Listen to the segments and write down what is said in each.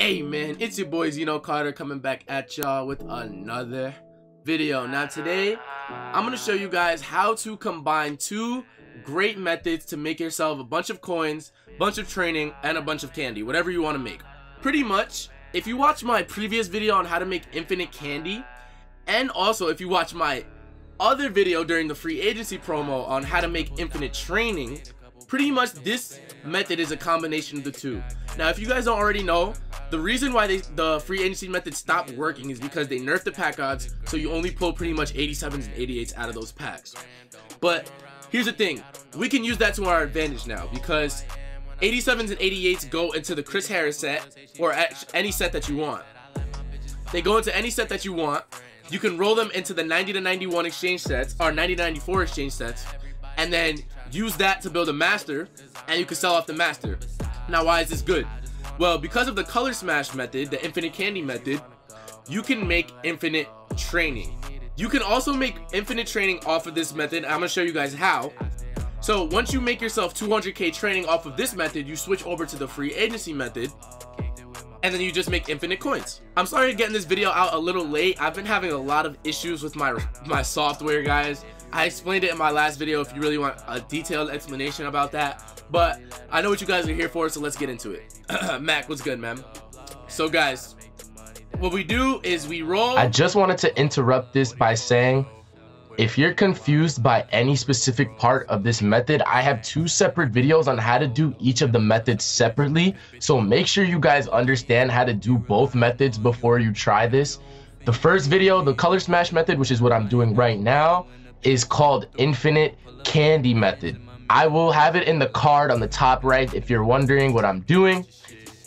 Man, it's your boy Xeno Carter coming back at y'all with another video. Now today, I'm going to show you guys how to combine two great methods to make yourself a bunch of coins, bunch of training, and a bunch of candy, whatever you want to make. Pretty much, if you watch my previous video on how to make infinite candy, and also if you watch my other video during the free agency promo on how to make infinite training, pretty much this method is a combination of the two. Now, if you guys don't already know, the reason why they, the free agency method stopped working is because they nerfed the pack odds, so you only pull pretty much 87s and 88s out of those packs. But here's the thing, we can use that to our advantage now because 87s and 88s go into the Chris Harris set or any set that you want. They go into any set that you want. You can roll them into the 90 to 91 exchange sets or 90 to 94 exchange sets and then use that to build a master and you can sell off the master. Now why is this good? Well, because of the color smash method, the infinite candy method, you can make infinite training. You can also make infinite training off of this method. I'm gonna show you guys how. So once you make yourself 200k training off of this method, you switch over to the free agency method and then you just make infinite coins. I'm sorry getting this video out a little late. I've been having a lot of issues with my my software, guys. I explained it in my last video if you really want a detailed explanation about that. But I know what you guys are here for, so let's get into it. Mac, what's good, man? So guys, what we do is we roll. I just wanted to interrupt this by saying, if you're confused by any specific part of this method, I have two separate videos on how to do each of the methods separately. So make sure you guys understand how to do both methods before you try this. The first video, the color smash method, which is what I'm doing right now, is called Infinite Candy Method. I will have it in the card on the top right if you're wondering what I'm doing.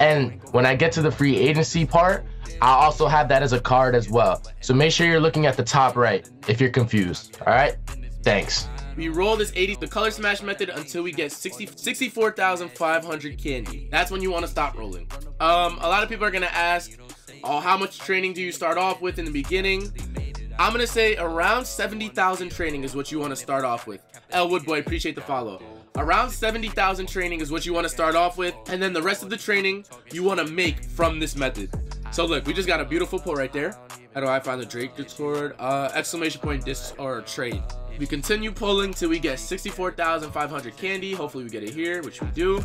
And when I get to the free agency part, I'll also have that as a card as well. So make sure you're looking at the top right if you're confused. All right? Thanks. We roll this 80, the color smash method until we get 60, 64,500 candy. That's when you want to stop rolling. Um, a lot of people are going to ask, oh, how much training do you start off with in the beginning? I'm gonna say around 70,000 training is what you want to start off with. Elwood boy, appreciate the follow. Around 70,000 training is what you want to start off with, and then the rest of the training you want to make from this method. So look, we just got a beautiful pull right there. How do I find the Drake Discord? Uh, exclamation point dis or trade. We continue pulling till we get 64,500 candy. Hopefully we get it here, which we do.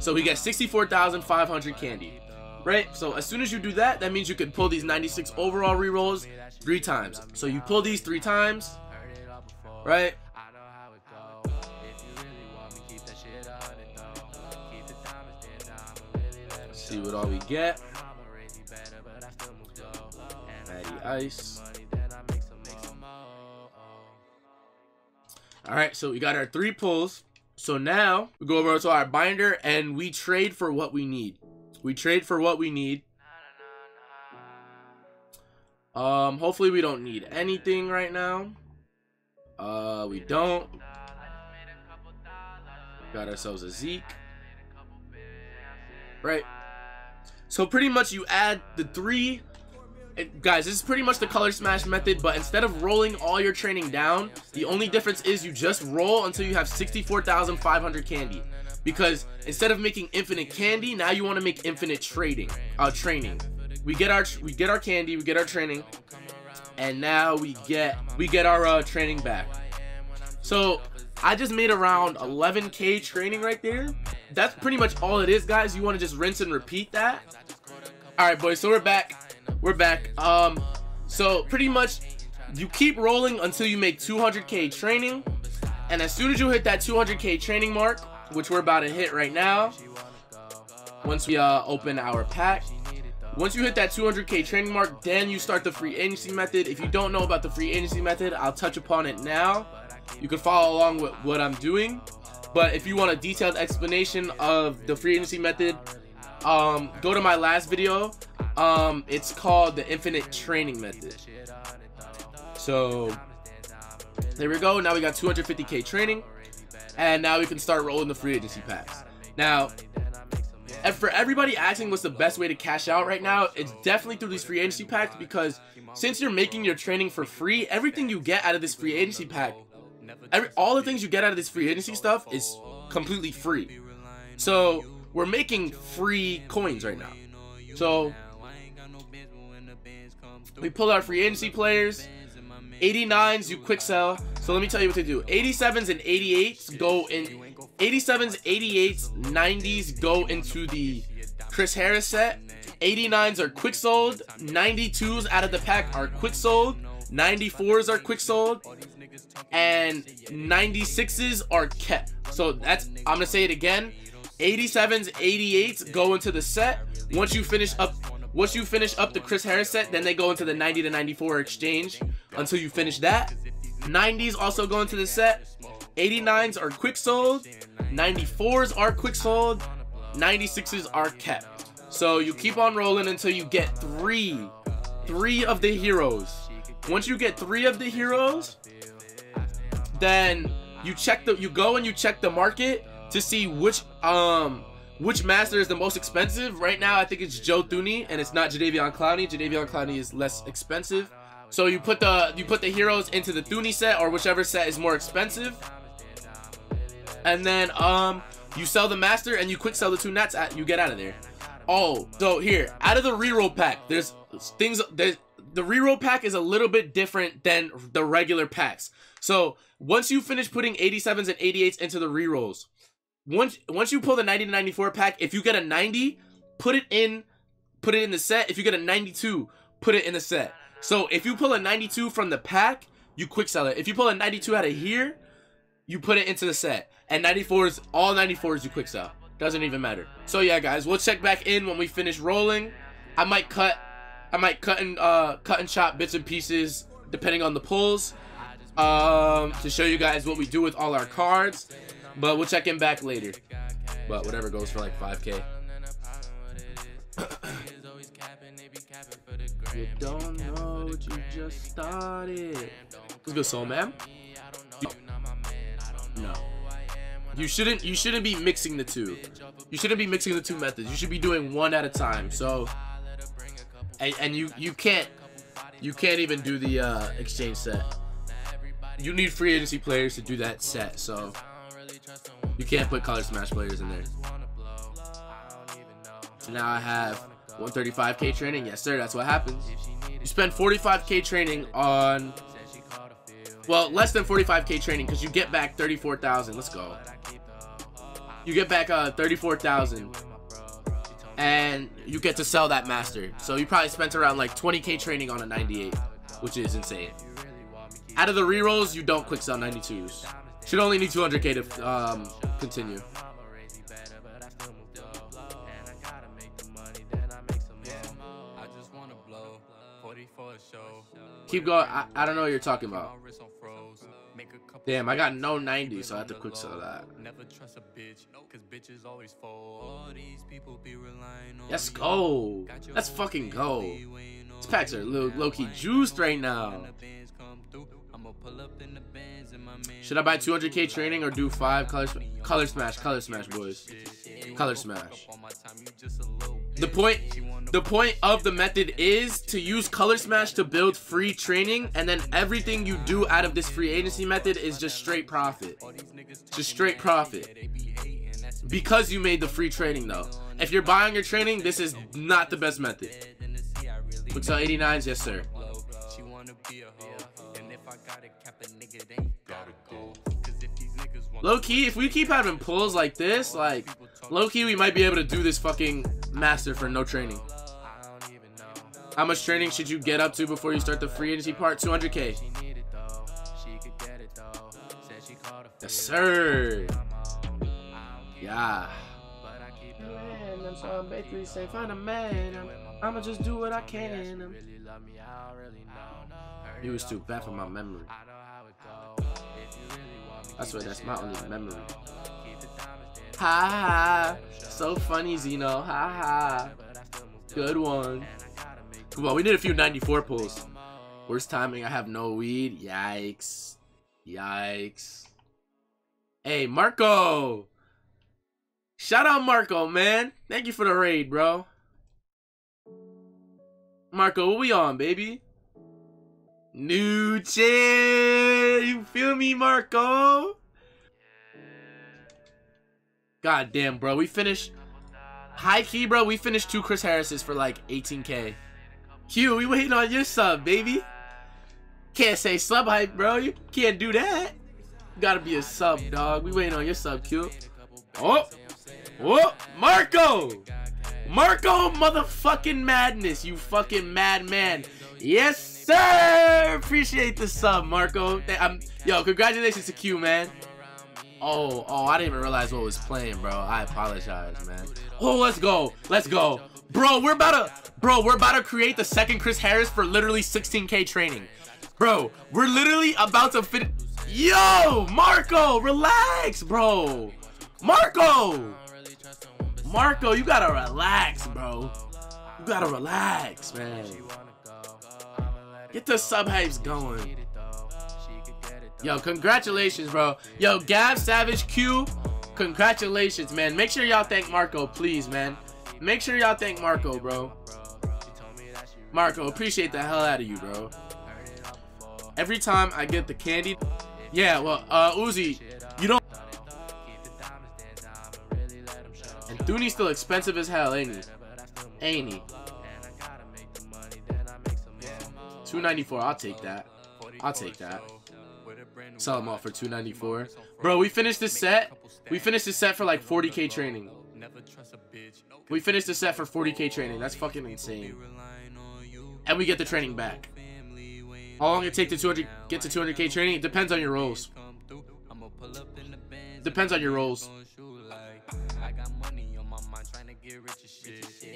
So we get 64,500 candy right? So as soon as you do that, that means you can pull these 96 overall rerolls three times. So you pull these three times, right? See what all we get. Natty Ice. Alright, so we got our three pulls. So now we go over to our binder and we trade for what we need. We trade for what we need. Um, hopefully we don't need anything right now. Uh, we don't. Got ourselves a Zeke. Right. So pretty much you add the three it, guys, this is pretty much the color smash method, but instead of rolling all your training down, the only difference is you just roll until you have 64,500 candy because instead of making infinite candy, now you want to make infinite trading, uh, training. We get our we get our candy, we get our training, and now we get we get our uh, training back. So I just made around 11k training right there. That's pretty much all it is, guys. You want to just rinse and repeat that. All right, boys. So we're back. We're back. Um, so pretty much you keep rolling until you make 200k training, and as soon as you hit that 200k training mark, which we're about to hit right now. Once we uh, open our pack. Once you hit that 200k training mark, then you start the free agency method. If you don't know about the free agency method, I'll touch upon it now. You can follow along with what I'm doing. But if you want a detailed explanation of the free agency method, um, go to my last video. Um, it's called the infinite training method. So there we go. Now we got 250k training. And now we can start rolling the free agency packs. Now, and for everybody asking what's the best way to cash out right now, it's definitely through these free agency packs because since you're making your training for free, everything you get out of this free agency pack, every, all the things you get out of this free agency stuff is completely free. So we're making free coins right now. So we pull our free agency players. 89s you quick sell. So let me tell you what to do. 87s and 88s go in 87s, 88s, 90s go into the Chris Harris set. 89s are quick sold. 92s out of the pack are quick sold. 94s are quick sold. And 96s are kept. So that's I'm gonna say it again. 87s, 88s go into the set. Once you finish up once you finish up the Chris Harris set, then they go into the 90 to 94 exchange until you finish that. 90s also go into the set. 89s are quick sold. 94s are quick sold. 96s are kept. So you keep on rolling until you get three, three of the heroes. Once you get three of the heroes, then you check the, you go and you check the market to see which, um, which master is the most expensive? Right now, I think it's Joe Thuney, and it's not Jadeveon Clowney. Jadeveon Clowney is less expensive. So you put the you put the heroes into the Thuney set or whichever set is more expensive. And then um you sell the master and you quick sell the two nets at you get out of there. Oh, so here, out of the reroll pack, there's things there's the reroll pack is a little bit different than the regular packs. So once you finish putting 87s and 88s into the rerolls, once once you pull the 90 to 94 pack, if you get a 90, put it in put it in the set. If you get a 92, put it in the set. So if you pull a 92 from the pack, you quick sell it. If you pull a 92 out of here, you put it into the set. And 94s, all 94s you quick sell. Doesn't even matter. So yeah, guys, we'll check back in when we finish rolling. I might cut, I might cut and uh, cut and chop bits and pieces depending on the pulls, um, to show you guys what we do with all our cards. But we'll check in back later. But whatever goes for like 5k. you don't know what you just started. Let's go, Soul Man. No. You shouldn't you shouldn't be mixing the two. You shouldn't be mixing the two methods. You should be doing one at a time. So and, and you you can't you can't even do the uh, exchange set. You need free agency players to do that set. So you can't put color smash players in there. Now I have 135k training. Yes, sir. That's what happens. You spend 45k training on, well, less than 45k training because you get back 34,000. Let's go. You get back uh 34,000 and you get to sell that master. So you probably spent around like 20k training on a 98, which is insane. Out of the rerolls, you don't quick sell 92s. Should only need 200k to um, continue. Keep going. I, I don't know what you're talking about. Damn, I got no 90, so I have to quick sell that. Let's go. Let's fucking go. These packs are low-key juiced right now. Should I buy 200k training or do five color color smash? Color smash, boys. Color smash. The point, the point of the method is to use color smash to build free training, and then everything you do out of this free agency method is just straight profit. Just straight profit. Because you made the free training though. If you're buying your training, this is not the best method. Looks like 89s, yes sir. Low key, if we keep having pulls like this, like, low key, we might be able to do this fucking master for no training. How much training should you get up to before you start the free agency part? 200k. Yes, sir. Yeah. so I'm basically saying, find a man. I'ma just do what I can. He was too bad for my memory. I swear that's my only memory. Ha ha. So funny, Xeno. Ha ha. Good one. Come on, we need a few 94 pulls. Worst timing, I have no weed. Yikes. Yikes. Hey, Marco. Shout out Marco, man. Thank you for the raid, bro. Marco, what we on, baby? New chair! You feel me, Marco? God damn, bro. We finished High key, bro. We finished two Chris Harris's for like 18k. Q, we waiting on your sub, baby. Can't say sub hype, bro. You can't do that. You gotta be a sub, dog. We waiting on your sub, Q. Oh, oh, Marco. Marco motherfucking madness, you fucking madman. Yes, sir. Appreciate the sub, Marco. I'm, um, yo, congratulations to Q, man. Oh, oh, I didn't even realize what was playing, bro. I apologize, man. Oh, let's go. Let's go. Bro, we're about to, bro, we're about to create the second Chris Harris for literally 16k training. Bro, we're literally about to fit. Yo, Marco, relax, bro. Marco. Marco, you gotta relax, bro. You gotta relax, man. Get the sub hypes going. Yo, congratulations, bro. Yo, Gav Savage Q, congratulations, man. Make sure y'all thank Marco, please, man. Make sure y'all thank Marco, bro. Marco, appreciate the hell out of you, bro. Every time I get the candy... Yeah, well, uh, Uzi, you don't... And Thuney's still expensive as hell, ain't he? Ain't he? 294, I'll take that. I'll take that. Sell them all for 294. Bro, we finished this set. We finished this set for like 40k training. We finished the set for 40k training. That's fucking insane. And we get the training back. How long it take to 200 get to 200k training? It depends on your roles. Depends on your roles.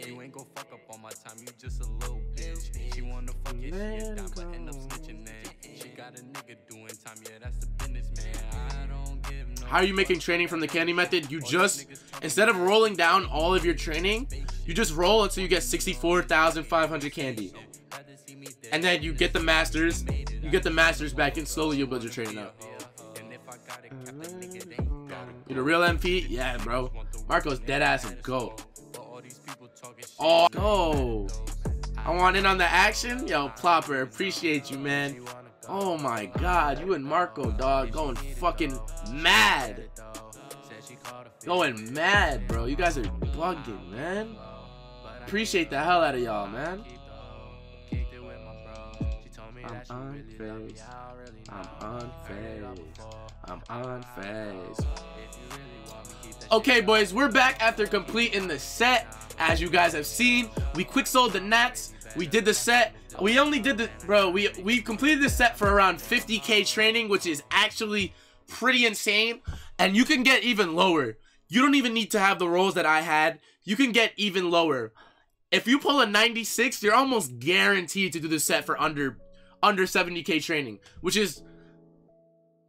You ain't fuck up on my time, you just a little bitch. She wanna fuck your shit down, but end up snitching She got a nigga doing time, yeah, that's the business, man. I don't give no How are you making training from the candy method? You just, instead of rolling down all of your training, you just roll until you get 64,500 candy. And then you get the masters, you get the masters back and slowly you'll build your training up. You the real MP? Yeah, bro. Marco's dead ass a goat. Oh, go. I want in on the action. Yo, Plopper, appreciate you, man. Oh my god, you and Marco, dog, going fucking mad. Going mad, bro. You guys are bugging, man. Appreciate the hell out of y'all, man. I'm unfazed. I'm unfazed. I'm unfazed. Okay, boys, we're back after completing the set. As you guys have seen, we quick sold the Nats. We did the set. We only did the bro. We we completed the set for around 50k training, which is actually pretty insane. And you can get even lower. You don't even need to have the rolls that I had. You can get even lower. If you pull a 96, you're almost guaranteed to do the set for under under 70k training, which is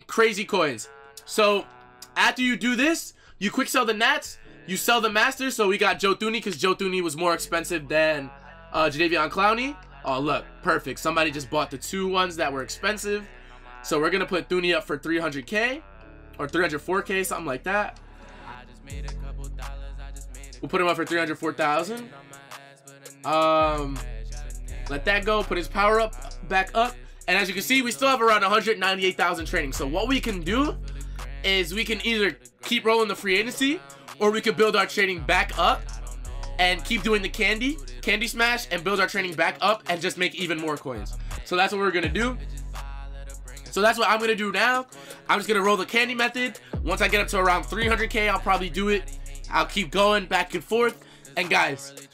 crazy coins. So after you do this, you quick sell the Nats, you sell the Masters, so we got Joe Thuney because Joe Thuney was more expensive than uh, Jadeveon Clowney. Oh, look, perfect. Somebody just bought the two ones that were expensive. So we're going to put Thuney up for 300k or 304k, something like that. We'll put him up for 304,000. Um, let that go. Put his power up back up. And as you can see, we still have around 198,000 training. So what we can do is we can either keep rolling the free agency or we could build our training back up and keep doing the candy, candy smash, and build our training back up and just make even more coins. So that's what we're gonna do. So that's what I'm gonna do now. I'm just gonna roll the candy method. Once I get up to around 300k, I'll probably do it. I'll keep going back and forth. And guys,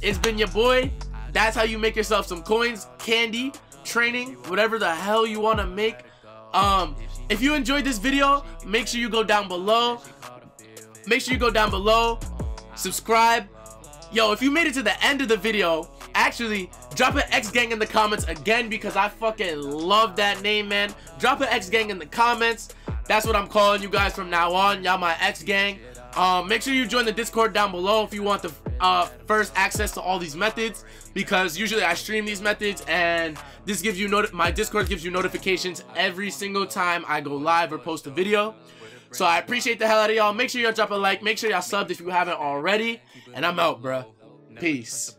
it's been your boy. That's how you make yourself some coins, candy, training, whatever the hell you wanna make. Um, if you enjoyed this video, make sure you go down below, make sure you go down below, subscribe. Yo, if you made it to the end of the video, actually, drop an X Gang in the comments again because I fucking love that name, man. Drop an X Gang in the comments. That's what I'm calling you guys from now on. Y'all my X Gang. Um, make sure you join the Discord down below if you want the uh, first access to all these methods because usually I stream these methods and this gives you my Discord gives you notifications every single time I go live or post a video. So I appreciate the hell out of y'all. Make sure y'all drop a like. Make sure y'all subbed if you haven't already. And I'm out, bruh. Peace.